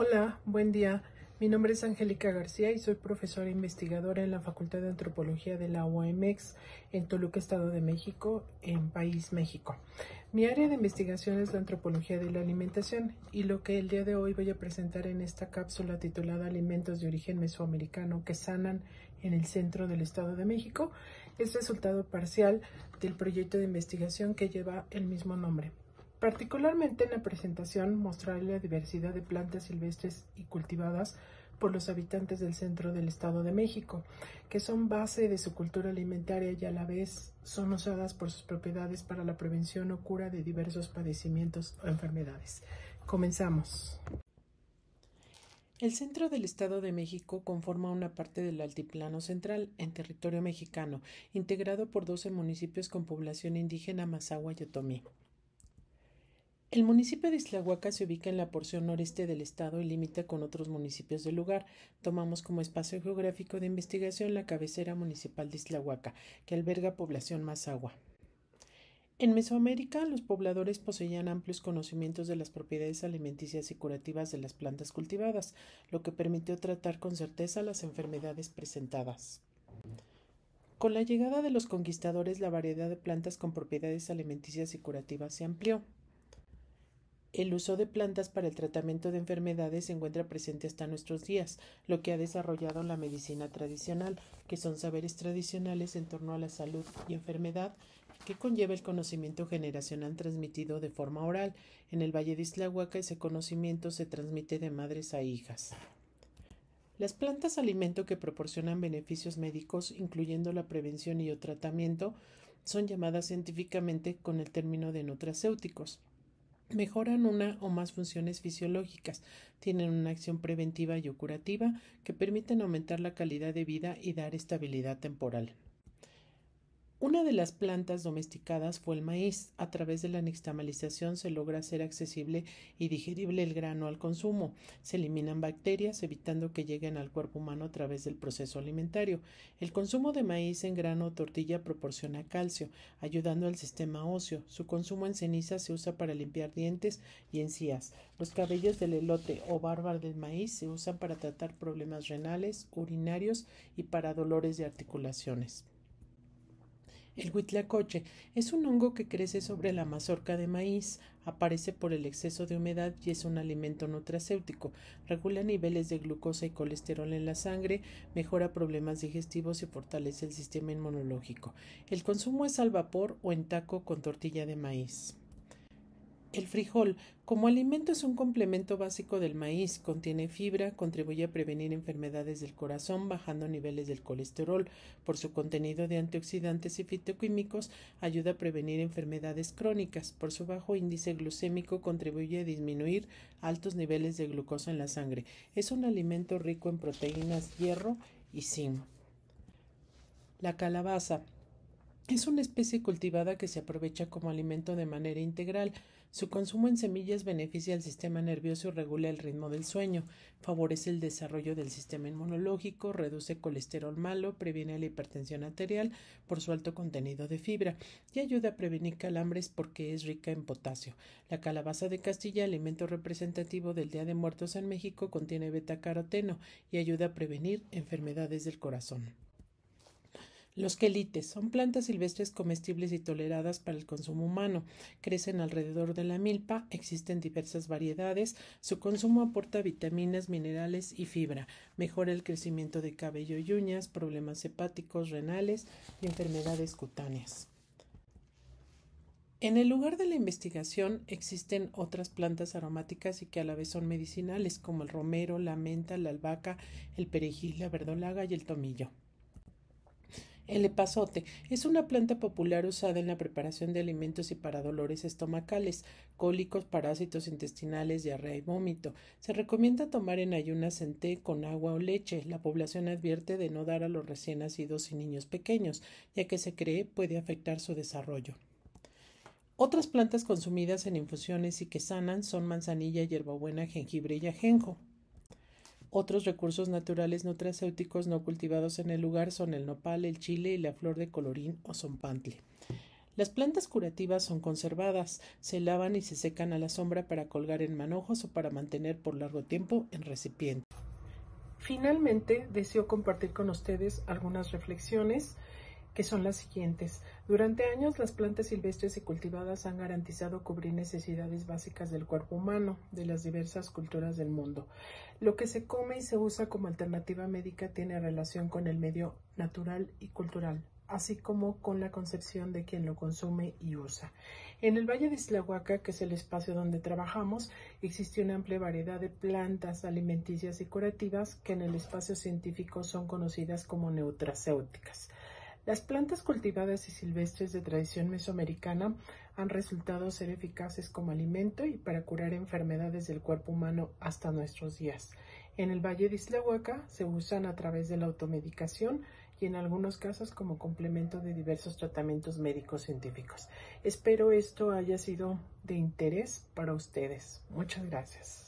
Hola, buen día. Mi nombre es Angélica García y soy profesora investigadora en la Facultad de Antropología de la UAMX en Toluca, Estado de México, en País México. Mi área de investigación es la antropología de la alimentación y lo que el día de hoy voy a presentar en esta cápsula titulada Alimentos de origen mesoamericano que sanan en el centro del Estado de México es resultado parcial del proyecto de investigación que lleva el mismo nombre. Particularmente en la presentación mostraré la diversidad de plantas silvestres y cultivadas por los habitantes del centro del Estado de México, que son base de su cultura alimentaria y a la vez son usadas por sus propiedades para la prevención o cura de diversos padecimientos o enfermedades. Comenzamos. El centro del Estado de México conforma una parte del Altiplano Central en territorio mexicano, integrado por 12 municipios con población indígena Mazahua y Otomí. El municipio de Islahuaca se ubica en la porción noreste del estado y limita con otros municipios del lugar. Tomamos como espacio geográfico de investigación la cabecera municipal de Islahuaca, que alberga población más agua. En Mesoamérica, los pobladores poseían amplios conocimientos de las propiedades alimenticias y curativas de las plantas cultivadas, lo que permitió tratar con certeza las enfermedades presentadas. Con la llegada de los conquistadores, la variedad de plantas con propiedades alimenticias y curativas se amplió. El uso de plantas para el tratamiento de enfermedades se encuentra presente hasta nuestros días, lo que ha desarrollado la medicina tradicional, que son saberes tradicionales en torno a la salud y enfermedad que conlleva el conocimiento generacional transmitido de forma oral. En el Valle de Islahuaca ese conocimiento se transmite de madres a hijas. Las plantas alimento que proporcionan beneficios médicos, incluyendo la prevención y el tratamiento, son llamadas científicamente con el término de nutracéuticos mejoran una o más funciones fisiológicas, tienen una acción preventiva y curativa que permiten aumentar la calidad de vida y dar estabilidad temporal. Una de las plantas domesticadas fue el maíz. A través de la nixtamalización se logra hacer accesible y digerible el grano al consumo. Se eliminan bacterias, evitando que lleguen al cuerpo humano a través del proceso alimentario. El consumo de maíz en grano o tortilla proporciona calcio, ayudando al sistema óseo. Su consumo en ceniza se usa para limpiar dientes y encías. Los cabellos del elote o barba del maíz se usan para tratar problemas renales, urinarios y para dolores de articulaciones. El huitlacoche es un hongo que crece sobre la mazorca de maíz, aparece por el exceso de humedad y es un alimento nutracéutico. Regula niveles de glucosa y colesterol en la sangre, mejora problemas digestivos y fortalece el sistema inmunológico. El consumo es al vapor o en taco con tortilla de maíz. El frijol, como alimento, es un complemento básico del maíz, contiene fibra, contribuye a prevenir enfermedades del corazón, bajando niveles del colesterol. Por su contenido de antioxidantes y fitoquímicos, ayuda a prevenir enfermedades crónicas. Por su bajo índice glucémico, contribuye a disminuir altos niveles de glucosa en la sangre. Es un alimento rico en proteínas, hierro y zinc. La calabaza es una especie cultivada que se aprovecha como alimento de manera integral. Su consumo en semillas beneficia al sistema nervioso y regula el ritmo del sueño, favorece el desarrollo del sistema inmunológico, reduce colesterol malo, previene la hipertensión arterial por su alto contenido de fibra y ayuda a prevenir calambres porque es rica en potasio. La calabaza de Castilla, alimento representativo del Día de Muertos en México, contiene beta-caroteno y ayuda a prevenir enfermedades del corazón. Los quelites son plantas silvestres comestibles y toleradas para el consumo humano. Crecen alrededor de la milpa, existen diversas variedades. Su consumo aporta vitaminas, minerales y fibra. Mejora el crecimiento de cabello y uñas, problemas hepáticos, renales y enfermedades cutáneas. En el lugar de la investigación existen otras plantas aromáticas y que a la vez son medicinales, como el romero, la menta, la albahaca, el perejil, la verdolaga y el tomillo. El epazote es una planta popular usada en la preparación de alimentos y para dolores estomacales, cólicos, parásitos intestinales, diarrea y vómito. Se recomienda tomar en ayunas en té con agua o leche. La población advierte de no dar a los recién nacidos y niños pequeños, ya que se cree puede afectar su desarrollo. Otras plantas consumidas en infusiones y que sanan son manzanilla, hierbabuena, jengibre y ajenjo. Otros recursos naturales nutracéuticos no cultivados en el lugar son el nopal, el chile y la flor de colorín o zompantle. Las plantas curativas son conservadas, se lavan y se secan a la sombra para colgar en manojos o para mantener por largo tiempo en recipientes. Finalmente, deseo compartir con ustedes algunas reflexiones que son las siguientes. Durante años, las plantas silvestres y cultivadas han garantizado cubrir necesidades básicas del cuerpo humano de las diversas culturas del mundo. Lo que se come y se usa como alternativa médica tiene relación con el medio natural y cultural, así como con la concepción de quien lo consume y usa. En el Valle de Islahuaca, que es el espacio donde trabajamos, existe una amplia variedad de plantas alimenticias y curativas que en el espacio científico son conocidas como neutracéuticas. Las plantas cultivadas y silvestres de tradición mesoamericana han resultado ser eficaces como alimento y para curar enfermedades del cuerpo humano hasta nuestros días. En el Valle de Islahuaca se usan a través de la automedicación y en algunos casos como complemento de diversos tratamientos médicos científicos. Espero esto haya sido de interés para ustedes. Muchas gracias.